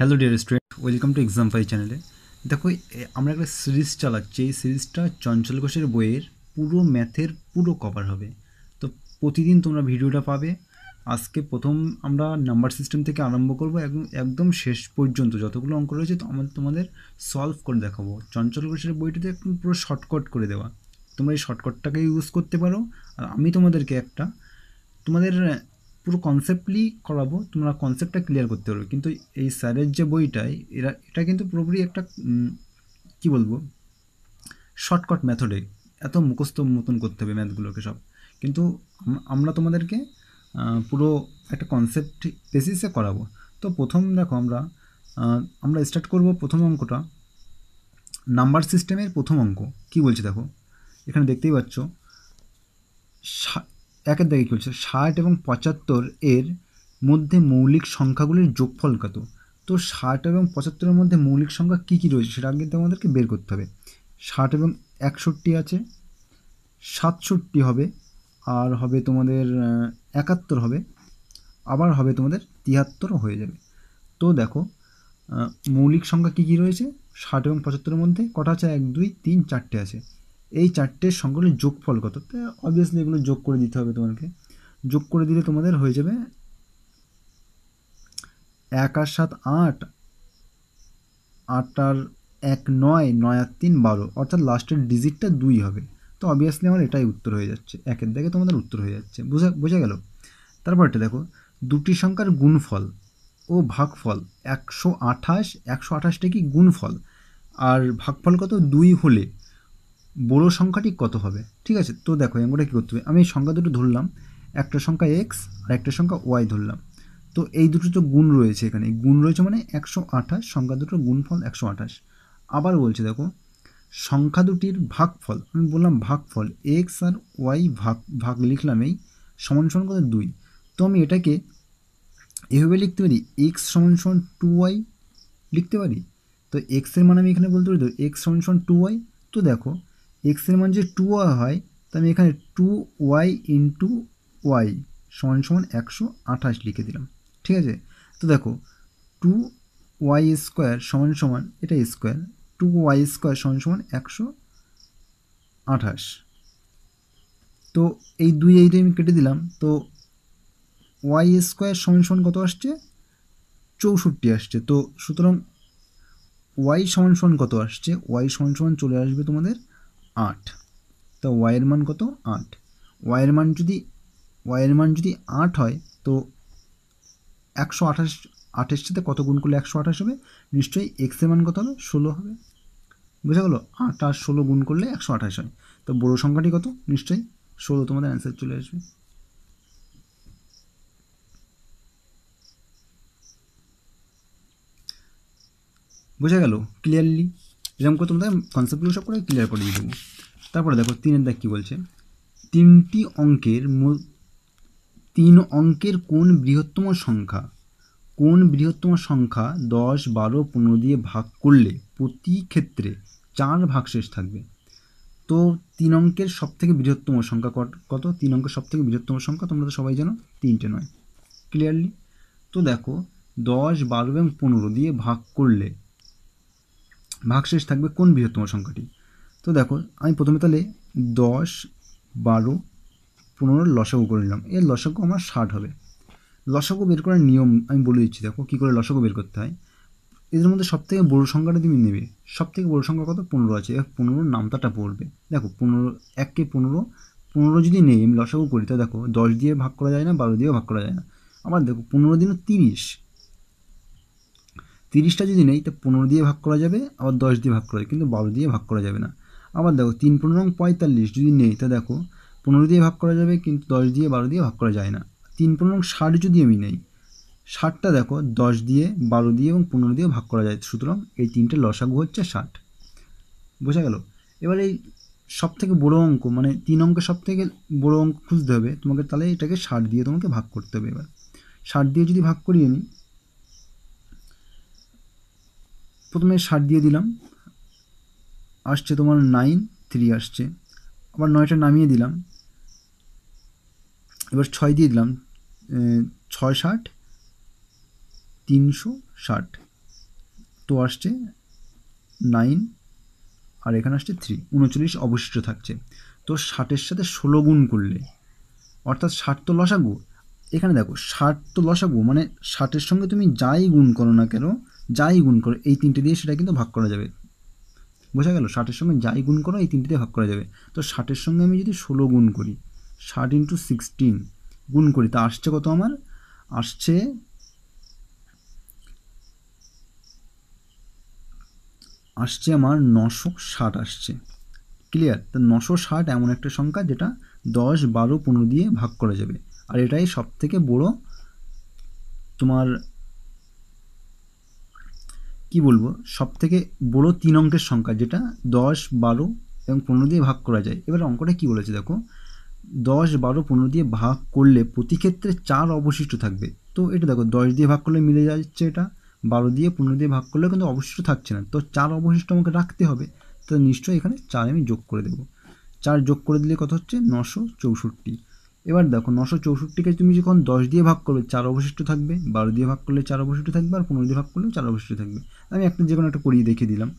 Hello dear student welcome to exam fi চ্যানেলে দেখো আমরা একটা সিরিজ চালাচ্ছি। এই সিরিজটা চঞ্চল ঘোষের বইয়ের পুরো ম্যাথের পুরো কভার হবে। তো প্রতিদিন তোমরা ভিডিওটা পাবে। আজকে প্রথম আমরা নাম্বার সিস্টেম থেকে আরম্ভ করব একদম একদম শেষ পর্যন্ত যতগুলো অঙ্ক রয়েছে আমাদের তোমাদের সলভ করে দেখাবো। চঞ্চল ঘোষের বইটাতে একটু পুরো শর্টকাট করে দেওয়া। তোমরা এই শর্টকাটটাকে ইউজ করতে পারো। আর আমি তোমাদেরকে একটা তোমাদের পুরো কনসেপ্টলি করাবো, তোমরা কনসেপ্টটা ক্লিয়ার করতে পারবে। কিন্তু এই স্যারের যে বইটাই, এরা, এটা কিন্তু পুরোপুরি একটা কি বলব শর্টকাট মেথডে এত মুখস্থ মতন করতে হবে ম্যাথগুলোকে সব। কিন্তু আমরা তোমাদেরকে পুরো একটা কনসেপ্ট বেসিসে করাবো। তো প্রথম দেখো আমরা আমরা স্টার্ট করব প্রথম অঙ্কটা। নাম্বার সিস্টেমের প্রথম অঙ্ক। কি বলছে দেখো? এখানে দেখতেই পাচ্ছ একের দাগে কী বলছে ষাট এবং পঁচাত্তর এর মধ্যে মৌলিক সংখ্যাগুলির যোগফল কত? তো ষাট এবং পঁচাত্তরের মধ্যে মৌলিক সংখ্যা কী কী রয়েছে সেটা কিন্তু আমাদেরকে বের করতে হবে। ষাট এবং একষট্টি আছে, সাতষট্টি হবে, আর হবে তোমাদের একাত্তর হবে, আবার হবে তোমাদের তিয়াত্তরও হয়ে যাবে। তো দেখো মৌলিক সংখ্যা কী কী রয়েছে? ষাট এবং পঁচাত্তরের মধ্যে কটা আছে? এক, দুই, তিন, চারটে আছে। এই চারটের সংখ্যাগুলির যোগফল কত? তো অবভিয়াসলি এগুলো যোগ করে দিতে হবে তোমাকে। যোগ করে দিলে তোমাদের হয়ে যাবে এক আর সাত আট আট আর এক নয় নয় আর তিন বারো। অর্থাৎ লাস্টের ডিজিটটা দুই হবে। তো অবভিয়াসলি আমার এটাই উত্তর হয়ে যাচ্ছে। একের দিকে তোমাদের উত্তর হয়ে যাচ্ছে। বোঝা বোঝা গেল? তারপরটা দেখো, দুটি সংখ্যার গুণফল ও ভাগফল একশো আঠাশ, একশো আঠাশটা কি গুণফল? আর ভাগফল কত? দুই হলে বড় সংখ্যাটি কত হবে? ঠিক আছে? তো দেখো আমরা কী করতে হবে? আমি সংখ্যা দুটো ধরলাম, একটা সংখ্যা এক্স আর একটা সংখ্যা ওয়াই ধরলাম। তো এই দুটো তো গুণ রয়েছে এখানে। গুণ রয়েছে মানে একশো আঠাশ, সংখ্যা দুটোর গুণফল একশো আঠাশ। আবার বলছে দেখো, সংখ্যা দুটির ভাগফল, আমি বললাম ভাগফল এক্স আর ওয়াই ভাগ ভাগ লিখলাম এই সমান সমান কত? দুই। তো আমি এটাকে এভাবে লিখতে পারি এক্স সমান সমান টু ওয়াই লিখতে পারি? তো এক্সের মানে আমি এখানে বলতে পারি তো এক্স সমান সমান টু ওয়াই তো দেখো এক্সের মান যে টু হয় তো আমি এখানে টু ওয়াই ইন্টু ওয়াই সমান সমান একশো আঠাশ লিখে দিলাম। ঠিক আছে? তো দেখো টু ওয়াই স্কোয়ার সমান সমান এটা স্কোয়ার টু ওয়াই স্কোয়ার সমান সমান একশো আঠাশ। তো এই দুই এই দুই আমি কেটে দিলাম। তো ওয়াই স্কোয়ার সমান সমান কত আসছে? চৌষট্টি আসছে। তো সুতরাং ওয়াই সমান সমান কত আসছে? ওয়াই সমান সমান চলে আসবে তোমাদের আট। তো ওয়াইয়ের মান কত? আট। ওয়াইয়ের মান যদি ওয়াইয়ের মান যদি আট হয়, তো একশো আঠাশ আঠাশ সাথে কত গুণ করলে একশো আঠাশ হবে? নিশ্চয়ই এক্সের মান কত হবে? ষোলো হবে। বুঝা গেলো? আট আর ষোলো গুণ করলে একশো আঠাশ হয়। তো বড়ো সংখ্যাটি কত? নিশ্চয়ই ষোলো তোমাদের অ্যান্সার চলে আসবে। বোঝা গেল? ক্লিয়ারলি এরকম করে তোমাদের কনসেপ্টগুলো সব করে ক্লিয়ার করে দিয়ে দেবো। তারপরে দেখো তিনের দেখ কী বলছে? তিনটি অঙ্কের তিন অঙ্কের কোন বৃহত্তম সংখ্যা? কোন বৃহত্তম সংখ্যা দশ, বারো, পনেরো দিয়ে ভাগ করলে প্রতি ক্ষেত্রে চার ভাগশেষ থাকবে? তো তিন অঙ্কের সব থেকে বৃহত্তম সংখ্যা কত? তিন অঙ্কের সব থেকে বৃহত্তম সংখ্যা তোমরা তো সবাই জানো, তিনটে নয়। ক্লিয়ারলি তো দেখো দশ, বারো এবং পনেরো দিয়ে ভাগ করলে ভাগশেষ থাকবে কোন বৃহত্তম সংখ্যাটি? তো দেখো, আমি প্রথমে তাহলে দশ, বারো, পনেরো লসাগু করে নিলাম। এর লসাগু আমার ষাট হবে। লসাগু বের করার নিয়ম আমি বলে দিচ্ছি, দেখো কী করে লসাগু বের করতে হয়। এদের মধ্যে সব থেকে বড়ো সংখ্যাটা তুমি নেবে। সব থেকে বড়ো সংখ্যা কত? পনেরো আছে। এবার পনেরোর নামতাটা পড়বে। দেখো, পনেরো এককে পনেরো পনেরো যদি নেই, আমি লসাগু করি তা দেখো দশ দিয়ে ভাগ করা যায় না, বারো দিয়েও ভাগ করা যায় না। আবার দেখো, পনেরো দিনও তিরিশ। তিরিশটা যদি নেই, তা পনেরো দিয়ে ভাগ করা যাবে, আবার দশ দিয়ে ভাগ করা যাবে, কিন্তু বারো দিয়ে ভাগ করা যাবে না। আবার দেখো, তিন পনেরো পঁয়তাল্লিশ যদি নেই, তা দেখো, পনেরো দিয়ে ভাগ করা যাবে, কিন্তু দশ দিয়ে বারো দিয়ে ভাগ করা যায় না। তিন পনেরো ষাট যদি আমি নেই, ষাটটা দেখো, দশ দিয়ে, বারো দিয়ে এবং পনেরো দিয়ে ভাগ করা যায়, সুতরাং এই তিনটে লসাগু হচ্ছে ষাট। বোঝা গেল? এবার এই সব থেকে বড়ো অঙ্ক মানে তিন অঙ্কের সব থেকে বড়ো অঙ্ক খুঁজতে হবে, তোমাকে তাহলে এটাকে ষাট দিয়ে তোমাকে ভাগ করতে হবে এবার। ষাট দিয়ে যদি ভাগ করি আমি প্রথমে ষাট দিয়ে দিলাম। আসছে তোমার নাইন থ্রি আসছে। আবার নয়টা নামিয়ে দিলাম। এবার ছয় দিয়ে দিলাম ছয় ষাট, তিনশো ষাট। তো আসছে নাইন আর এখানে আসছে থ্রি উনচল্লিশ অবশিষ্ট থাকছে। তো ষাটের সাথে ষোলো গুণ করলে, অর্থাৎ ষাট তো লসাগু। এখানে দেখো, ষাট তো লসাগু মানে ষাটের সঙ্গে তুমি যাই গুণ করো না কেন যাই গুণ করো, এই তিনটে দিয়ে সেটা কিন্তু ভাগ করা যাবে। বোঝা গেল? ষাটের সঙ্গে যাই গুণ করো, এই তিনটে দিয়ে ভাগ করা যাবে। তো ষাটের সঙ্গে আমি যদি ষোলো গুণ করি, ষাট ইন্টু সিক্সটিন গুণ করি, তা আসছে কত আমার? আসছে আসছে আমার নশো ষাট আসছে। ক্লিয়ার তো নশো ষাট এমন একটা সংখ্যা যেটা দশ, বারো, পনেরো দিয়ে ভাগ করা যাবে। আর এটাই সব থেকে বড় তোমার কি বলব? সব থেকে বড় তিন অঙ্কের সংখ্যা, যেটা দশ, বারো এবং পনেরো দিয়ে ভাগ করা যায়। এবার অঙ্কটা কি বলেছে দেখো? দশ, বারো, পনেরো দিয়ে ভাগ করলে প্রতি ক্ষেত্রে চার অবশিষ্ট থাকবে। তো এটা দেখো, দশ দিয়ে ভাগ করলে মিলে যাচ্ছে এটা, বারো দিয়ে পনেরো দিয়ে ভাগ করলে কিন্তু অবশিষ্ট থাকছে না। তো চার অবশিষ্ট আমাকে রাখতে হবে, তো নিশ্চয়ই এখানে চার আমি যোগ করে দেবো। চার যোগ করে দিলে কত হচ্ছে? নশো চৌষট্টি। এবার দেখো নশো চৌষট্টিকে তুমি যখন দশ দিয়ে ভাগ করবে, চার অবশিষ্ট থাকবে, বারো দিয়ে ভাগ করলে চার অবশিষ্ট থাকবে আর পনেরো দিয়ে ভাগ করলে চার অবশিষ্ট থাকবে। আমি একটা যে কোনো একটা করিয়ে দেখিয়ে দিলাম।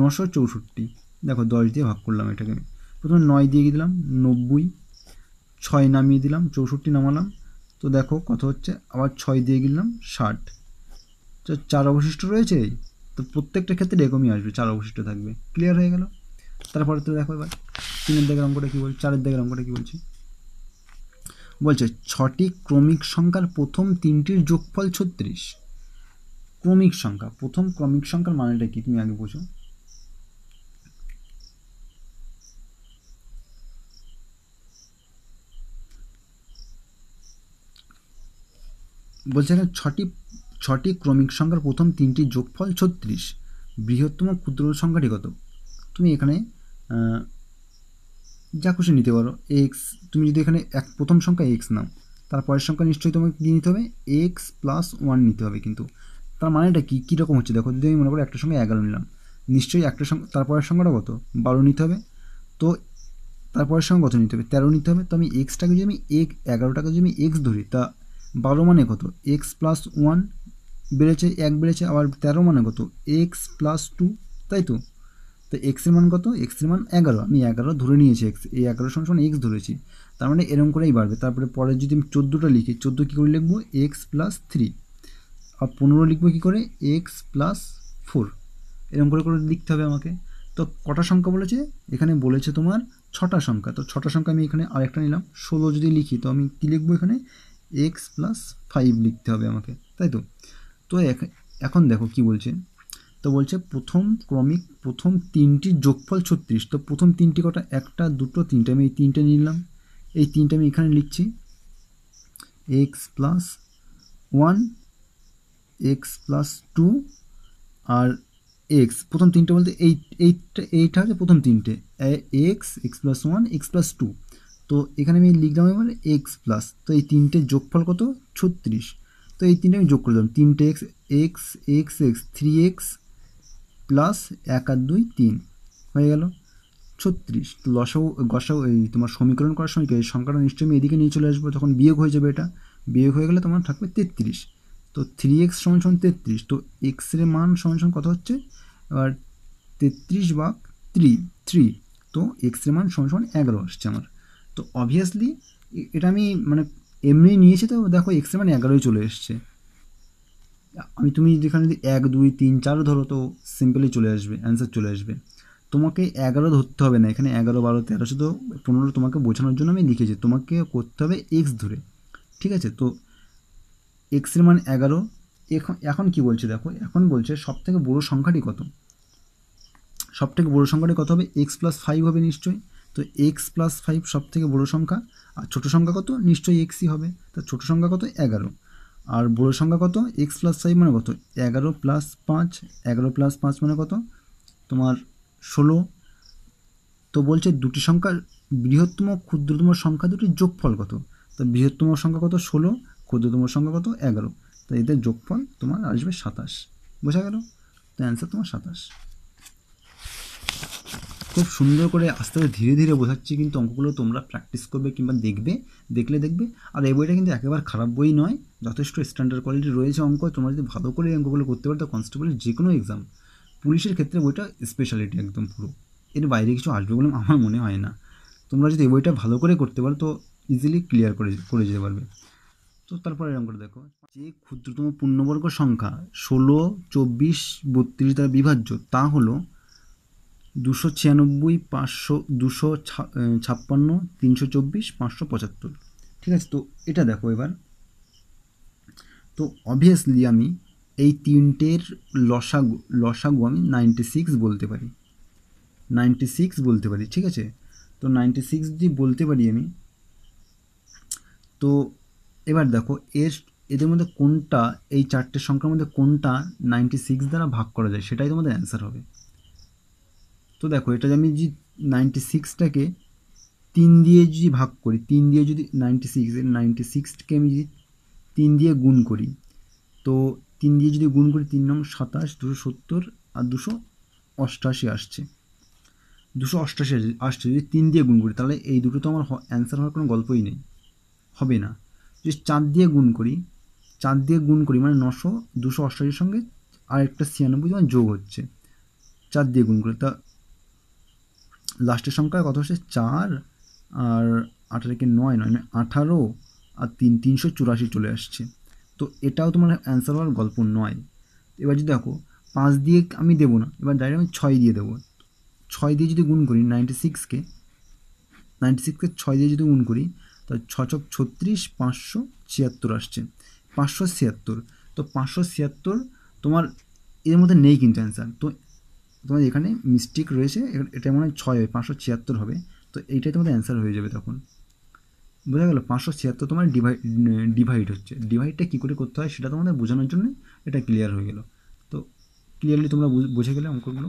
নশো চৌষট্টি, দেখো দশ দিয়ে ভাগ করলাম এটাকে আমি। প্রথমে নয় দিয়ে দিলাম, নব্বই, ছয় নামিয়ে দিলাম, চৌষট্টি নামালাম। তো দেখো কত হচ্ছে? আবার ছয় দিয়ে গেলাম, ষাট। তো চার অবশিষ্ট রয়েছে? তো প্রত্যেকটা ক্ষেত্রে এরকমই আসবে, চার অবশিষ্ট থাকবে। ক্লিয়ার হয়ে গেল? তারপরে তো দেখো এবার, তিনের দিকের অঙ্কটা কী বলছে? চারের দিকের অঙ্কটা কী বলছে? বলছে, ছটি ক্রমিক সংখ্যার প্রথম তিনটির যোগফল ছত্রিশ। ক্রমিক সংখ্যা, প্রথম ক্রমিক সংখ্যার মানেটা কি? তুমি আগে বোঝো। বলছে ছটি ছটি ক্রমিক সংখ্যার প্রথম তিনটি যোগফল ছত্রিশ। বৃহত্তম ক্ষুদ্র সংখ্যাটি কত? তুমি এখানে যা খুশি নিতে পারো। এক্স তুমি যদি এখানে এক প্রথম সংখ্যা এক্স নাও, তার পরের সংখ্যা নিশ্চয়ই তোমাকে কী নিতে হবে? এক্স প্লাস ওয়ান নিতে হবে কিন্তু। তার মানেটা কী? কীরকম হচ্ছে? দেখো, যদি আমি মনে করি একটা সঙ্গে এগারো নিলাম, নিশ্চয়ই একটা সঙ্গে তারপরের সংখ্যাটা কত? বারো নিতে হবে। তো তারপরের সঙ্গে কত নিতে হবে? তেরো নিতে হবে। তো আমি এক্সটাকে যদি আমি এক এগারোটাকে যদি আমি এক্স ধরি, তা বারো মানে কত? এক্স প্লাস ওয়ান বেড়েছে, এক বেড়েছে, আবার তেরো মানে কত? এক্স প্লাস টু তাই তো? তো এক্সের মান কত? এক্সের মান এগারো। আমি এগারো ধরে নিয়েছি এক্স এই এগারো সমান সমান এক্স ধরেছি। তার মানে এরকম করেই বাড়বে। তারপরে পরে যদি আমি চোদ্দোটা লিখি, চোদ্দ কী করে লিখব? এক্স প্লাস থ্রি আর পনেরো লিখব কী করে? এক্স প্লাস ফোর এরকম করে করে লিখতে হবে আমাকে। তো কটা সংখ্যা বলেছে? এখানে বলেছে তোমার ছটা সংখ্যা। তো ছটা সংখ্যা আমি এখানে আরেকটা নিলাম। ষোলো যদি লিখি, তো আমি কী লিখব এখানে? এক্স প্লাস ফাইভ লিখতে হবে আমাকে। তাই তো? তো এখন দেখো কি বলছে। তো বলছে প্রথম ক্রমিক, প্রথম তিনটি যোগফল ছত্রিশ। তো প্রথম তিনটি কটা? একটা, দুটো, তিনটে। আমি এই তিনটে নিলাম। এই তিনটে আমি এখানে লিখছি। X plus one x plus two আর এক্স প্রথম তিনটে বলতে এইট এইটটা এইটা হচ্ছে প্রথম তিনটে। X x plus one x plus two তো এখানে আমি লিখলাম এবার এক্স প্লাস তো এই তিনটে যোগফল কত? ছত্রিশ। তো এই তিনটে আমি যোগ করে দিলাম। তিনটে x x x x three x plus এক আর দুই তিন। হয়ে গেল। ছত্রিশ। তো লসাও গসাও এই তোমার সমীকরণ করার সময় এই সংখ্যাটা নিশ্চয়ই আমি এদিকে নিয়ে চলে আসব, তখন বিয়োগ হয়ে যাবে এটা। বিয়োগ হয়ে গেলে তোমার থাকবে তেত্রিশ। তো থ্রি এক্স সমান সমান তেত্রিশ। তো এক্সের মান সমান সমান কত হচ্ছে? এবার তেত্রিশ বা থ্রি থ্রি তো এক্সের মান সমান সমান এগারো আসছে আমার। তো অবভিয়াসলি এটা আমি মানে এমনি নিয়েছি তো দেখো এক্সের মান এগারোই চলে এসছে। আমি তুমি যেখানে যদি এক, দুই, তিন চার ধরো তো সিম্পলি চলে আসবে অ্যান্সার চলে আসবে। তোমাকে এগারো ধরতে হবে না, এখানে এগারো, বারো, তেরো শুধু পনেরো তোমাকে বোঝানোর জন্য আমি লিখেছি। তোমাকে করতে হবে এক্স ধরে, ঠিক আছে? তো এক্সের মান এগারো, এখন এখন কী বলছে দেখো? এখন বলছে সব থেকে বড়ো সংখ্যাটি কত? সব থেকে বড়ো সংখ্যাটি কত হবে? এক্স প্লাস ফাইভ হবে নিশ্চয়ই। তো এক্স প্লাস ফাইভ সব থেকে বড়ো সংখ্যা, আর ছোটো সংখ্যা কত? নিশ্চয়ই এক্সই হবে। তো ছোটো সংখ্যা কত? এগারো। আর বড়ো সংখ্যা কত? এক্স প্লাস ফাইভ মানে কত? এগারো প্লাস পাঁচ, এগারো প্লাস পাঁচ মানে কত? তোমার ষোলো। তো বলছে দুটি সংখ্যা বৃহত্তম ক্ষুদ্রতম সংখ্যা দুটির যোগফল কত? তো বৃহত্তম সংখ্যা কত? ষোলো। ক্ষুদ্রতম সংখ্যা কত? এগারো। তো এদের যোগফল তোমার আসবে সাতাশ। বোঝা গেল? তো অ্যান্সার তোমার সাতাশ। খুব সুন্দর করে আস্তে আস্তে ধীরে ধীরে বোঝাচ্ছি, কিন্তু অঙ্কগুলো তোমরা প্র্যাকটিস করবে কিংবা দেখবে, দেখলে দেখবে। আর এই বইটা কিন্তু একেবারে খারাপ বই নয়, যথেষ্ট স্ট্যান্ডার্ড কোয়ালিটি রয়েছে অঙ্ক। তোমরা যদি ভালো করে এই অঙ্কগুলো করতে পারো, তো কনস্টেবলের যে কোনো এক্সাম পুলিশের ক্ষেত্রে বইটা স্পেশালিটি একদম পুরো। এর বাইরে কিছু আসবে বলে আমার মনে হয় না। তোমরা যদি এই বইটা ভালো করে করতে পারো, তো ইজিলি ক্লিয়ার করে করে যেতে পারবে। তো তারপরে এরকম করে দেখো। যে ক্ষুদ্রতম পূর্ণবর্গ সংখ্যা ষোলো, চব্বিশ, বত্রিশ দ্বারা বিভাজ্য, তা হলো দুশো ছিয়ানব্বই, পাঁচশো, দুশো ছাপ্পান্ন, তিনশো চব্বিশ, পাঁচশো পঁচাত্তর। ঠিক আছে, তো এটা দেখো এবার। তো অবভিয়াসলি আমি এই তিনটের লসাগু লসাগু আমি নাইনটি সিক্স বলতে পারি। নাইনটি সিক্স বলতে পারি, ঠিক আছে? তো নাইনটি সিক্স যদি বলতে পারি আমি, তো এবার দেখো, এর, এদের মধ্যে কোনটা, এই চারটে সংখ্যার মধ্যে কোনটা নাইনটি সিক্স দ্বারা ভাগ করা যায়, সেটাই তোমাদের অ্যান্সার হবে। তো দেখো, এটা আমি যদি নাইনটি সিক্সটাকে তিন দিয়ে যদি ভাগ করি, তিন দিয়ে যদি নাইনটি সিক্স নাইনটি সিক্সকে আমি যদি তিন দিয়ে গুণ করি, তো তিন দিয়ে যদি গুণ করি, তিন নং সাতাশ, দুশো সত্তর আর দুশো অষ্টাশি আসছে। দুশো অষ্টাশি আসছে- যদি তিন দিয়ে গুণ করি, তাহলে এই দুটো তো আমার অ্যান্সার হওয়ার কোনো গল্পই নেই। হবে না। যদি চার দিয়ে গুণ করি, চার দিয়ে গুণ করি মানে নশো, দুশো অষ্টাশির সঙ্গে আরেকটা ছিয়ানব্বই যেমন যোগ হচ্ছে। চার দিয়ে গুণ করি, তা লাস্টের সংখ্যা কত হচ্ছে চার আর আঠারোকে নয় নয় মানে আঠারো আর তিন, তিনশো চুরাশি চলে আসছে। তো এটাও তোমার অ্যান্সার হওয়ার গল্প নয়। এবার যদি দেখো, পাঁচ দিয়ে আমি দেবো না, এবার ডাইরেক্ট আমি ছয় দিয়ে দেবো। ছয় দিয়ে যদি গুণ করি নাইনটি সিক্সকে নাইনটি সিক্সকে ছয় দিয়ে যদি গুণ করি তো ছ ছক ছত্রিশ, পাঁচশো ছিয়াত্তর আসছে। পাঁচশো ছিয়াত্তর, তো পাঁচশো ছিয়াত্তর তোমার এর মধ্যে নেই কিন্তু অ্যান্সার তো তোমার এখানে মিস্টেক রয়েছে এটা মনে হয় ছয় হবে পাঁচশো ছিয়াত্তর হবে। তো এইটাই তোমাদের অ্যান্সার হয়ে যাবে তখন। বোঝা গেল, পাঁচশো ছিয়াত্তর তোমার ডিভাইড ডিভাইড হচ্ছে। ডিভাইডটা কী করে করতে হয় সেটা তোমাদের বোঝানোর জন্য এটা ক্লিয়ার হয়ে গেল। তো ক্লিয়ারলি তোমরা বুঝে গেলে অঙ্কগুলো।